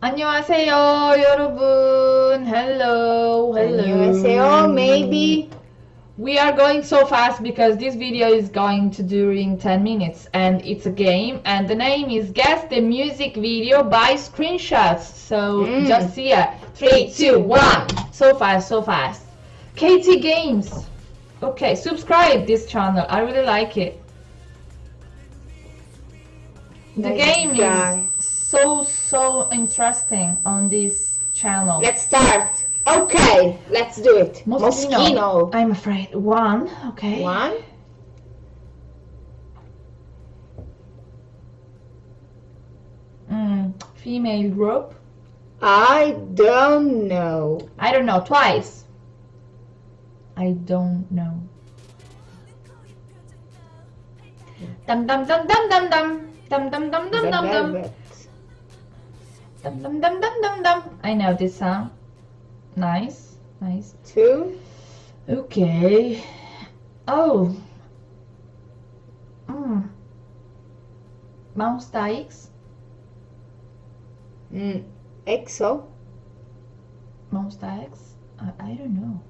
안녕하세요, 여러분. Hello, hello. 안녕하세요. Maybe. We are going so fast because this video is going to during 10 minutes and it's a game and the name is Guess the Music Video by Screenshots. So Mm. just see it. Three, two, one. So fast, so fast. KT Games. Okay, subscribe this channel. I really like it. The Nice game guy. is so so interesting on this channel. Let's start. Okay, let's do it. Moschino. I'm afraid. One. Okay. One. Mm, female group. I don't know. I don't know. Twice. I don't know. Dum dum dum dum dum dum dum dum dum dum dum dum dum dum dum dum dum. I know this song. Nice, nice. Two. Okay. Oh. Mm. Monsta X. Mm. EXO. Monsta X? I, I don't know.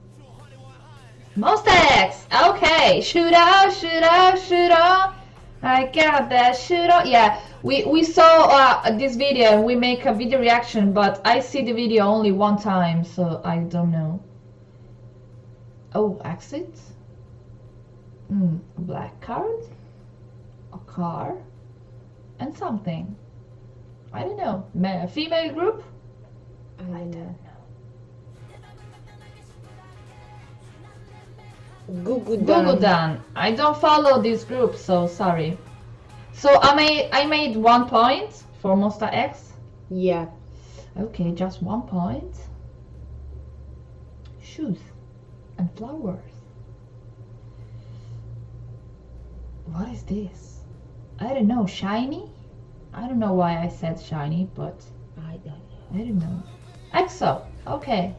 Monsta X! Okay! Shoot out, shoot out, shoot out! I got that shoot out. Yeah, we, we saw uh, this video and we make a video reaction, but I see the video only one time, so I don't know. Oh, exit? Hmm, black card? A car? And something. I don't know. Ma- female group? I don't Gugudan. Gugudan. I don't follow this group, so sorry. So I made I made one point for Monsta X. Yeah. Okay, just one point. Shoes and flowers. What is this? I don't know. Shiny? I don't know why I said shiny, but I don't know. I don't know. EXO. Okay.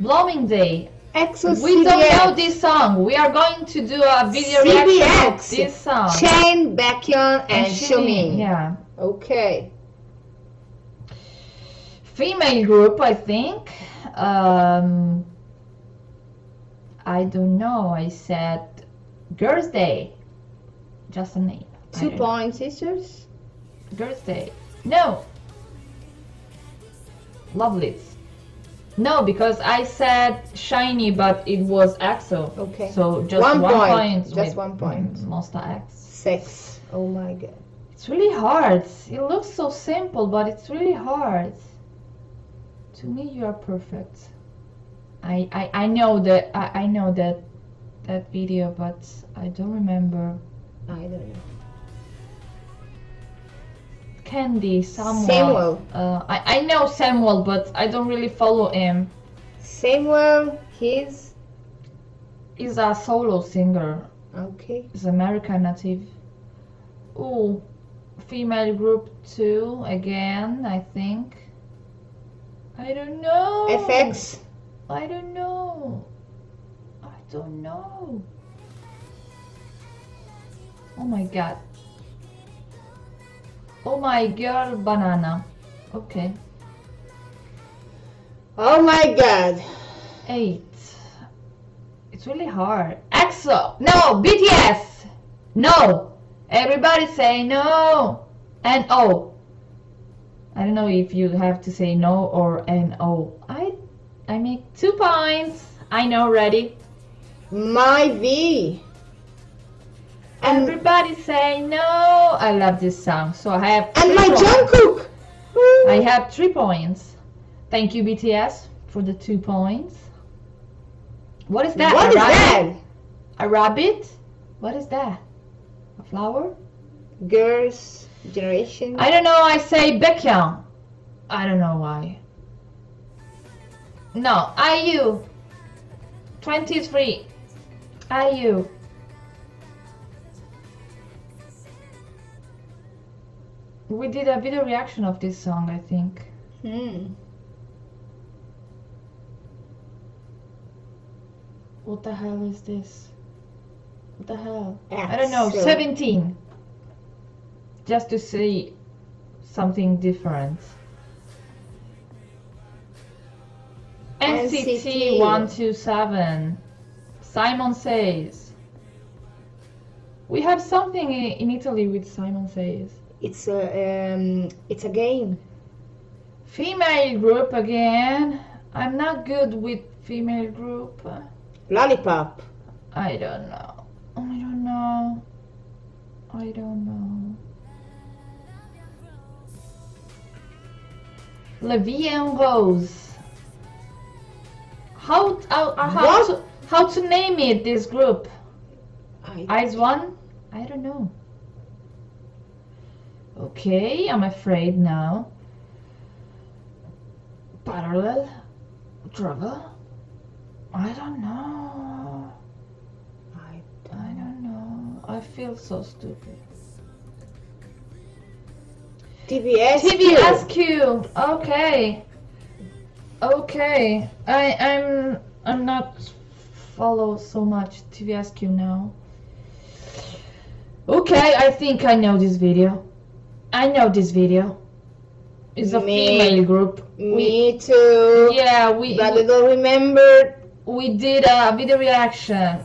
Blooming Day. EXO We don't know this song. We are going to do a video reaction of this song. Chen, Baekhyun, and Xiumin. Yeah. Okay. Female group, I think. Um, I don't know. I said Girls' Day. Just a name. Two point sisters. Girls' Day. No. Lovelyz. No, because I said shiny, but it was EXO. Okay. So just One one, point. point. Just one point. Monsta X. Six. Oh my god. It's really hard. It looks so simple, but it's really hard. To me, you are perfect. I I, I know that I, I know that that video, but I don't remember. I don't know. Candy Samuel. Samuel. Uh, I I know Samuel, but I don't really follow him. Samuel, he's He's a solo singer. okay. He's American native. Oh, female group two again. I think. I don't know. FX. I don't know. I don't know. Oh my god. Oh my girl, banana. Okay. Oh my god. Eight. It's really hard. EXO. No. BTS. No. Everybody say no. And oh. I don't know if you have to say no or and oh. I I make two points. I know. Ready? My V. Everybody say no. I love this song. So I have and my. Jungkook. I have three points. Thank you, BTS, for the two points. What is that? What a is rabbit? that? A rabbit? What is that? A flower? Girls' generation. I don't know. I say Baekhyun. I don't know why. No, IU. 23. IU. We did a video reaction of this song, I think. Hmm. What the hell is this? What the hell? I don't know. Axel. 17. Just to see something different. NCT 127. Simon Says. We have something in Italy with Simon Says. It's a um, it's a game. Female group again. I'm not good with female group. Lollipop. I don't know. I don't know. I don't know. La Vie en Rose. How how uh, how to how to name it this group? I, Eyes one? I don't know. Okay, I'm afraid now. Parallel? Travel? I don't know. I I don't know. I feel so stupid. TBS. TVXQ. Okay. Okay. I I'm I'm not follow so much TVXQ now. Okay, I think I know this video. I know this video. It's a Me- female group. We, Me too. yeah, we But I don't remember. we did a video reaction.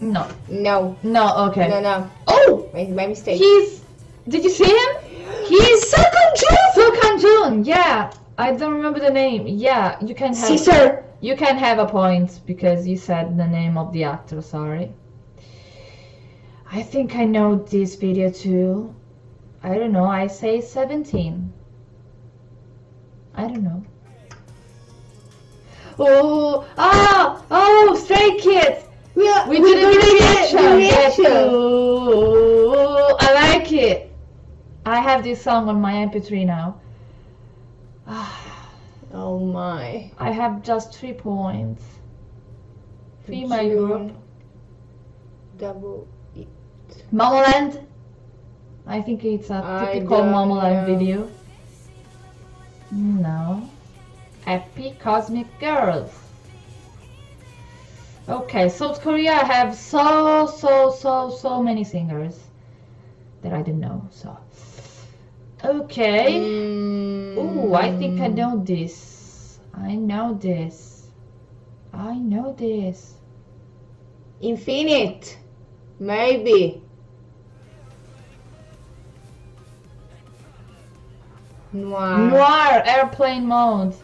No, No. no, okay. No, no. Oh, My, my mistake. he's. Did you see him? He's Second June. Sokan Jun. Yeah, I don't remember the name. Yeah, you can have. Caesar. You can have a point because you said the name of the actor. Sorry. I think I know this video too. I don't know. I say 17. I don't know. Oh, ah, oh, Stray Kids. We, are, We we did a reaction. Reaction. ooh, I like it. I have this song on my MP3 now. Oh my. I have just three points. Female June. group. Double. Momoland. I think it's a typical don't Momoland video. No. Happy Cosmic Girls. Okay, South Korea have so so so so many singers that I didn't know. So okay. Mm. Ooh, I think I know this. I know this. I know this. Infinite. Maybe. Noir. Noir airplane mode.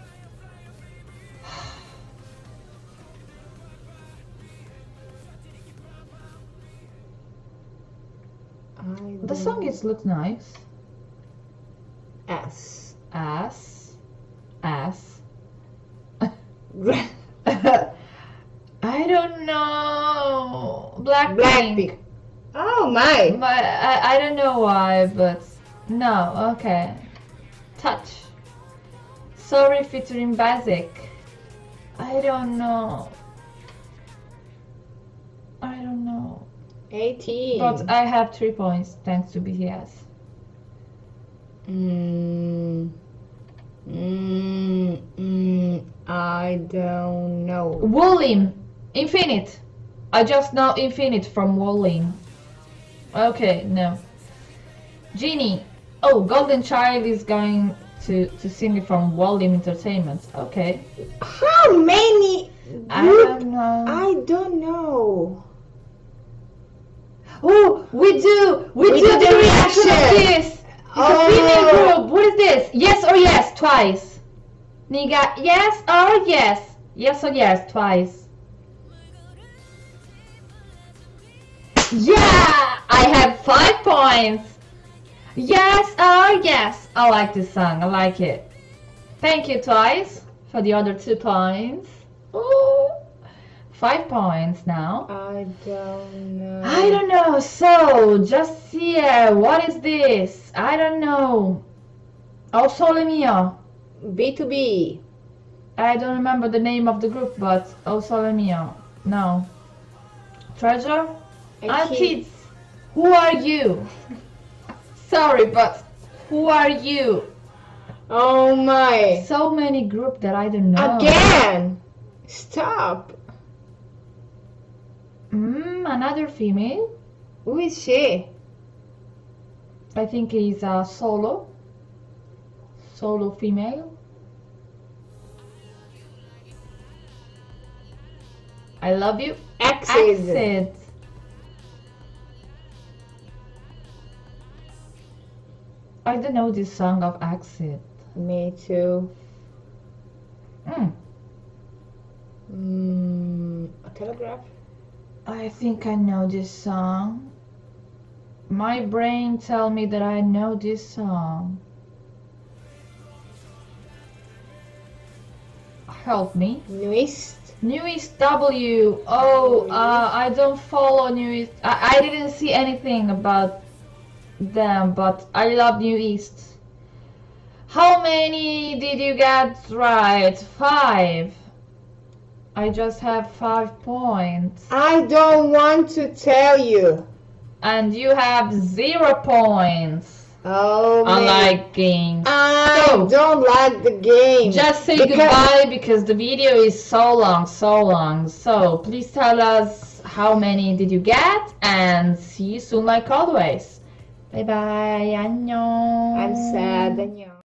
The song is looks nice. S. Ass. Ass. Blackpink. I don't know. Blackpink. Oh my. But I, I don't know why, but no, okay. Touch. Sorry featuring Basic. I don't know. I don't know. 18. But I have three points thanks to BTS. Mm, mm, mm, I don't know. Woollim. Infinite. I just know Infinite from Woollim. Okay, no. Genie. Oh, Golden Child is going to, to sing it from Woollim Entertainment. Okay. How many I don't know. I don't know. Oh, we do! We, We do do the reaction of this! It's Oh. a female oh. group! What is this? Yes or yes? Twice. Niga, yes or yes? Yes or yes? Twice. Yeah! I have five points! Yes oh yes? I like this song, I like it. Thank you, Twice, for the other two points. Ooh. Five points now. I don't know. I don't know. So, just here. What is this? I don't know. Oh, Sole Mio. B2B. I don't remember the name of the group, but Oh, Sole Mio. No. Treasure? Kids. kids. Who are you? Sorry, but who are you? Oh my. So many group that I don't know. Again! Stop! Mm, another female. Who is she? I think he's a solo. Solo female. I love you. Exit. Exit. I don't know this song of Exit. Me too. Mm. Mm, a telegraph? I think I know this song. My brain tell me that I know this song. Help me. NU'EST? New East W. Oh, uh, I don't follow NU'EST. I, I didn't see anything about them, but I love NU'EST. How many did you get right? Five. I just have five points. I don't want to tell you. And you have zero points. Oh, man. like games. I So- don't like the game. Just say Because- goodbye because the video is so long, so long. So please tell us how many did you get and see you soon like always. Bye bye. 안녕. I'm sad. and you-